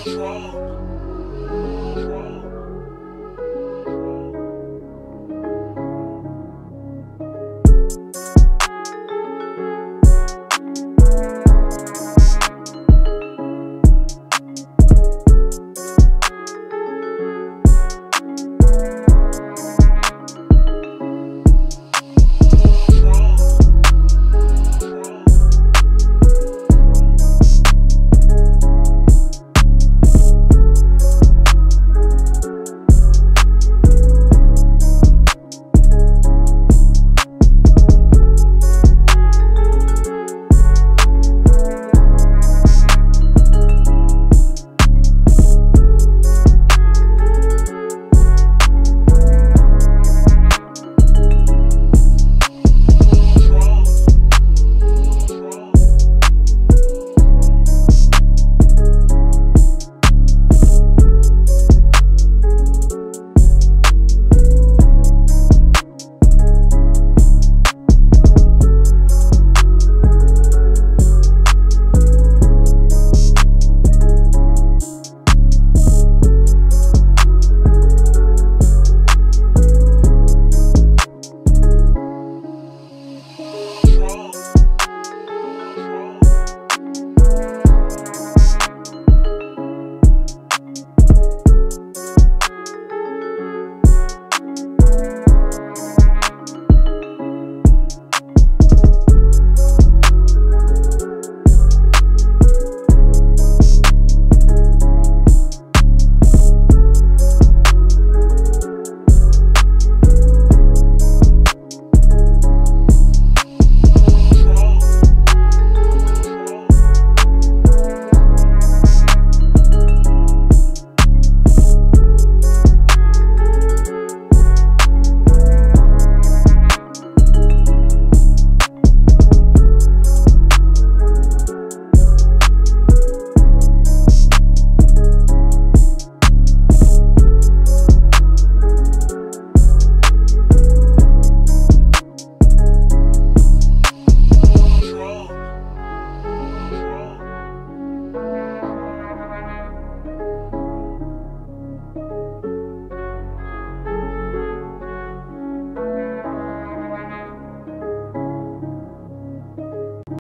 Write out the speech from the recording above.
strong. strong.